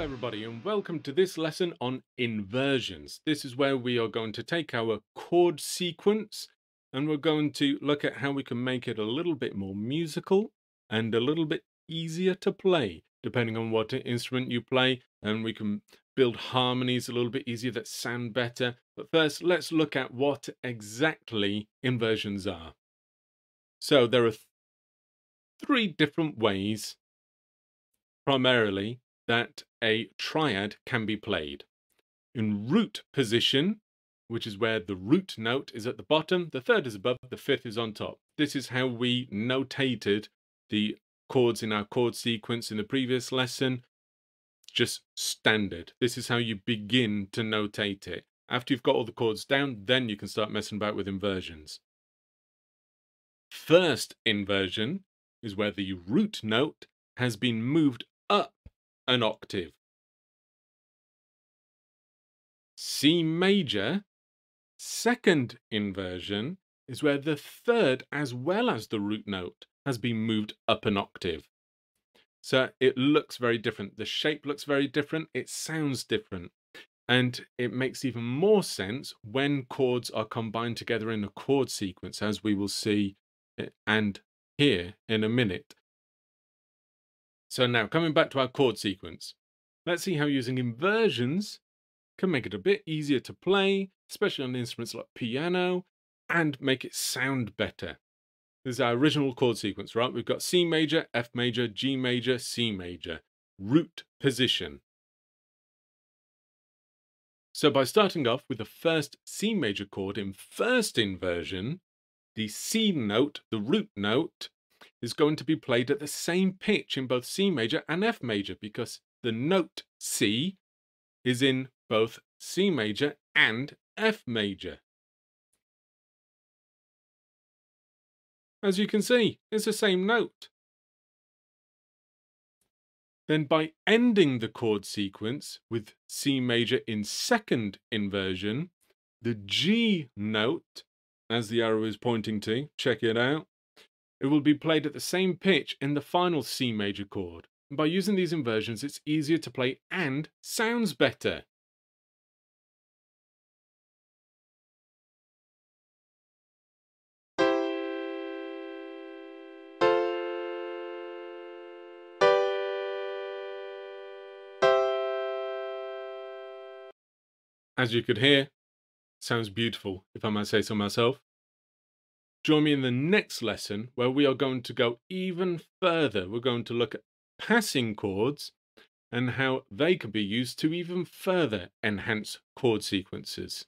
everybody, and welcome to this lesson on inversions. This is where we are going to take our chord sequence and we're going to look at how we can make it a little bit more musical and a little bit easier to play, depending on what instrument you play, and we can build harmonies a little bit easier that sound better. But first, let's look at what exactly inversions are. So there are th three different ways, primarily, that a triad can be played. In root position, which is where the root note is at the bottom, the third is above, the fifth is on top. This is how we notated the chords in our chord sequence in the previous lesson. Just standard. This is how you begin to notate it. After you've got all the chords down, then you can start messing about with inversions. First inversion is where the root note has been moved an octave. C major, second inversion, is where the third as well as the root note has been moved up an octave. So it looks very different. The shape looks very different. It sounds different. And it makes even more sense when chords are combined together in a chord sequence, as we will see eh, and hear in a minute. So now coming back to our chord sequence, let's see how using inversions can make it a bit easier to play, especially on instruments like piano, and make it sound better. This is our original chord sequence, right? We've got C major, F major, G major, C major, root position. So by starting off with the first C major chord in first inversion, the C note, the root note, is going to be played at the same pitch in both C major and F major because the note C is in both C major and F major. As you can see, it's the same note. Then by ending the chord sequence with C major in second inversion, the G note, as the arrow is pointing to, check it out, it will be played at the same pitch in the final C major chord. By using these inversions, it's easier to play and sounds better. As you could hear, sounds beautiful, if I might say so myself. Join me in the next lesson where we are going to go even further. We're going to look at passing chords and how they can be used to even further enhance chord sequences.